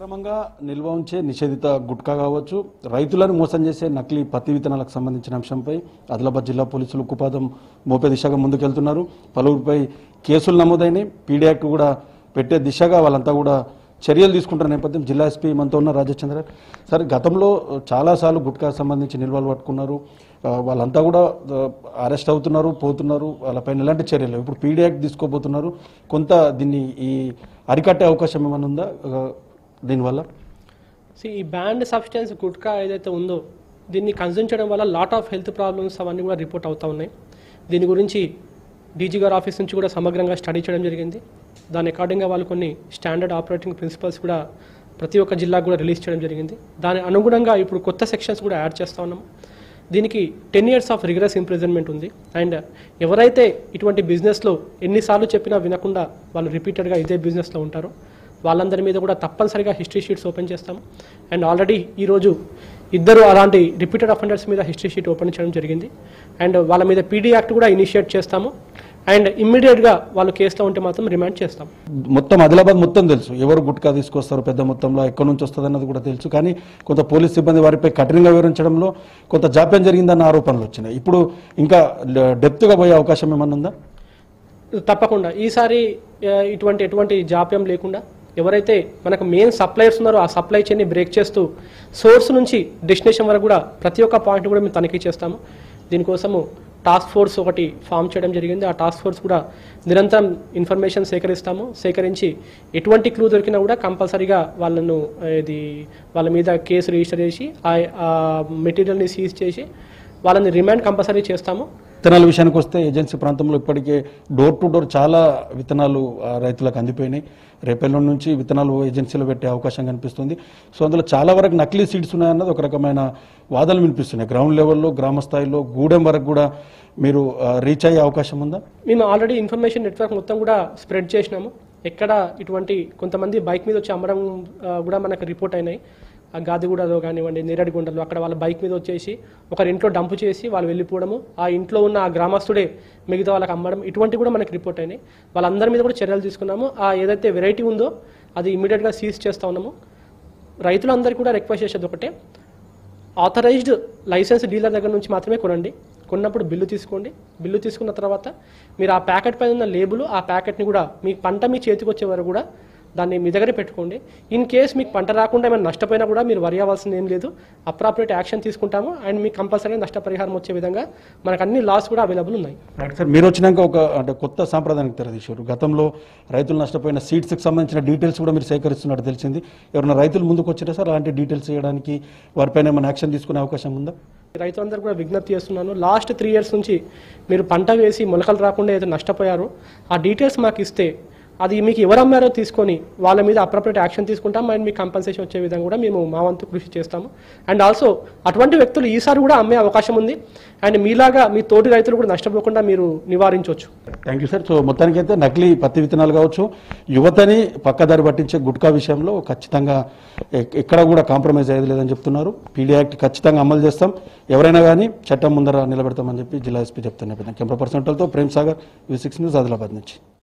అక్రమంగా నిల్వ ఉంచే నిషేధిత గుట్కా కావచ్చు రైతులను మోసం చేసే నకిలీ పత్తి విత్తనాలకు సంబంధించిన అంశంపై ఆదిలాబాద్ జిల్లా పోలీసులు కుపాదం మోపే దిశగా ముందుకెళ్తున్నారు. పలువురిపై కేసులు నమోదైనాయి. పీడీ యాక్ట్ కూడా పెట్టే దిశగా వాళ్ళంతా కూడా చర్యలు తీసుకుంటున్న నేపథ్యం జిల్లా ఎస్పీ మనతో ఉన్న రాజచంద్ర సార్ గతంలో చాలాసార్లు గుట్కా సంబంధించి నిల్వలు పట్టుకున్నారు. వాళ్ళంతా కూడా అరెస్ట్ అవుతున్నారు పోతున్నారు. వాళ్ళపైన ఎలాంటి చర్యలు ఇప్పుడు పీడీ యాక్ట్ తీసుకోబోతున్నారు. కొంత దీన్ని ఈ అరికట్టే అవకాశం ఏమైనా ఉందా? దీనివల్ల? సో ఈ బ్యాండ్ సబ్స్టెన్స్ గుట్కా ఏదైతే ఉందో దీన్ని కన్జ్యూమ్ చేయడం వల్ల లాట్ ఆఫ్ హెల్త్ ప్రాబ్లమ్స్ అవన్నీ కూడా రిపోర్ట్ అవుతూ ఉన్నాయి. దీని గురించి డీజీ గారి ఆఫీస్ నుంచి కూడా సమగ్రంగా స్టడీ చేయడం జరిగింది. దాని అకార్డింగ్గా వాళ్ళు కొన్ని స్టాండర్డ్ ఆపరేటింగ్ ప్రిన్సిపల్స్ కూడా ప్రతి ఒక్క జిల్లాకు కూడా రిలీజ్ చేయడం జరిగింది. దాని అనుగుణంగా ఇప్పుడు కొత్త సెక్షన్స్ కూడా యాడ్ చేస్తూ ఉన్నాము దీనికి ten years of rigorous imprisonment ఉంది. అండ్ ఎవరైతే ఇటువంటి బిజినెస్లో ఎన్నిసార్లు చెప్పినా వినకుండా వాళ్ళు రిపీటెడ్గా ఇదే బిజినెస్లో ఉంటారో వాళ్ళందరి మీద కూడా తప్పనిసరిగా హిస్టరీ షీట్స్ ఓపెన్ చేస్తాం. అండ్ ఆల్రెడీ ఈరోజు ఇద్దరు అలాంటి రిపీటెడ్ అఫెండర్స్ మీద హిస్టరీ షీట్ ఓపెన్ చేయడం జరిగింది. అండ్ వాళ్ళ మీద పీడీ యాక్ట్ కూడా ఇనిషియేట్ చేస్తాము. అండ్ ఇమ్మీడియట్గా వాళ్ళు కేసులో ఉంటే మాత్రం రిమాండ్ చేస్తాం. మొత్తం ఆదిలాబాద్ మొత్తం తెలుసు. ఎవరు గుట్కా తీసుకొస్తారు పెద్ద మొత్తంలో ఎక్కడి నుంచి వస్తుంది అన్నది కూడా తెలుసు. కానీ కొంత పోలీస్ సిబ్బంది వారిపై కఠినంగా వివరించడంలో కొంత జాప్యం జరిగిందన్న ఆరోపణలు వచ్చినాయి. ఇప్పుడు ఇంకా డెప్త్గా పోయే అవకాశం ఏమన్నా ఉందా? తప్పకుండా. ఈసారి ఇటువంటి ఎటువంటి జాప్యం లేకుండా ఎవరైతే మనకు మెయిన్ సప్లయర్స్ ఉన్నారో ఆ సప్లై చైన్ని బ్రేక్ చేస్తూ సోర్స్ నుంచి డెస్టినేషన్ వరకు కూడా ప్రతి ఒక్క పాయింట్ కూడా మేము తనిఖీ చేస్తాము. దీనికోసము టాస్క్ ఫోర్స్ ఒకటి ఫామ్ చేయడం జరిగింది. ఆ టాస్క్ ఫోర్స్ కూడా నిరంతరం ఇన్ఫర్మేషన్ సేకరిస్తాము. సేకరించి ఎటువంటి క్లూ దొరికినా కూడా కంపల్సరీగా వాళ్ళను ఇది వాళ్ళ మీద కేసు రిజిస్టర్ చేసి ఆ మెటీరియల్ని సీజ్ చేసి వాళ్ళని రిమాండ్ కంపల్సరీ చేస్తాము. విత్తనాల విషయానికి వస్తే ఏజెన్సీ ప్రాంతంలో ఇప్పటికే డోర్ టు డోర్ చాలా విత్తనాలు రైతులకు అందిపోయినాయి. రేపెల్లుండి నుంచి విత్తనాలు ఏజెన్సీలో పెట్టే అవకాశం కనిపిస్తుంది. సో అందులో చాలా వరకు నకిలీ సీడ్స్ ఉన్నాయన్నది ఒక రకమైన వాదనలు వినిపిస్తున్నాయి. గ్రౌండ్ లెవెల్లో గ్రామ స్థాయిలో గూడెం వరకు కూడా మీరు రీచ్ అయ్యే అవకాశం ఉందా? మేము ఆల్రెడీ ఇన్ఫర్మేషన్ నెట్వర్క్ మొత్తం కూడా స్ప్రెడ్ చేసినాము. ఎక్కడ ఇటువంటి కొంతమంది బైక్ మీద వచ్చి అమ్మడం కూడా మనకు రిపోర్ట్ అయినాయి. గాదిగూడలో కానివ్వండి నేరడిగుండలో అక్కడ వాళ్ళ బైక్ మీద వచ్చేసి ఒకరి ఇంట్లో డంపు చేసి వాళ్ళు వెళ్ళిపోవడము ఆ ఇంట్లో ఉన్న ఆ గ్రామస్తుడే మిగతా వాళ్ళకి అమ్మడం ఇటువంటి కూడా మనకి రిపోర్ట్ అయినాయి. వాళ్ళందరి మీద కూడా చర్యలు తీసుకున్నాము. ఆ ఏదైతే వెరైటీ ఉందో అది ఇమీడియట్గా సీజ్ చేస్తూ ఉన్నాము. రైతులందరికీ కూడా రిక్వెస్ట్ చేసేది ఒకటే ఆథరైజ్డ్ లైసెన్స్ డీలర్ దగ్గర నుంచి మాత్రమే కొనండి. కొన్నప్పుడు బిల్లు తీసుకోండి. బిల్లు తీసుకున్న తర్వాత మీరు ఆ ప్యాకెట్ పైన ఉన్న లేబుల్ ఆ ప్యాకెట్ని కూడా మీ పంట మీ చేతికి వచ్చే వరకు కూడా దాన్ని మీ దగ్గరే పెట్టుకోండి. ఇన్ కేస్ మీకు పంట రాకుండా ఏమైనా నష్టపోయినా కూడా మీరు వరి అవ్వాల్సింది ఏం లేదు. అప్రాపరేట్ యాక్షన్ తీసుకుంటాము. అండ్ మీకు కంపల్సరీ నష్టపరిహారం వచ్చే విధంగా మనకు అన్ని లాస్ కూడా అవైలబుల్ ఉన్నాయి. రైట్ సార్ మీరు వచ్చినాక ఒక అంటే కొత్త సాంప్రదాయానికి తెరదీశారు. గతంలో రైతులు నష్టపోయిన సీడ్స్కి సంబంధించిన డీటెయిల్స్ కూడా మీరు సేకరిస్తున్నట్టు తెలిసింది. ఎవరైనా రైతులు ముందుకు వచ్చారా సార్ అలాంటి డీటెయిల్స్ చేయడానికి వారిపైన ఏమైనా యాక్షన్ తీసుకునే అవకాశం ఉందా? రైతులందరూ కూడా విజ్ఞప్తి చేస్తున్నాను. లాస్ట్ త్రీ ఇయర్స్ నుంచి మీరు పంట వేసి మొలకలు రాకుండా ఏదో నష్టపోయారో ఆ డీటెయిల్స్ మాకు ఇస్తే అది మీకు ఎవరు అమ్మారో తీసుకొని వాళ్ళ మీద అప్రోప్రియట్ యాక్షన్ తీసుకుంటాం అండ్ మీకు కంపెన్సేషన్ వచ్చే విధంగా కూడా మేము మా వంతు కృషి చేస్తాము. అండ్ ఆల్సో అటువంటి వ్యక్తులు ఈసారి కూడా అమ్మే అవకాశం ఉంది. అండ్ మీలాగా మీ తోటి రైతులు కూడా నష్టపోకుండా మీరు నివారించవచ్చు. థ్యాంక్ యూ సార్ సో మొత్తానికైతే నకిలీ పత్తి విత్తనాలు కావచ్చు. యువతని పక్కదారి పట్టించే గుట్కా విషయంలో ఖచ్చితంగా ఎక్కడ కూడా కాంప్రమైజ్ అయ్యేది లేదని చెప్తున్నారు. పీడీ యాక్ట్ ఖచ్చితంగా అమలు చేస్తాం. ఎవరైనా కానీ చట్టం ముందర నిలబెడతామని చెప్పి జిల్లా ఎస్పీ చెప్తున్నారు. Camera పర్సనల్తో Prem Sagar V six news Adilabad నుంచి.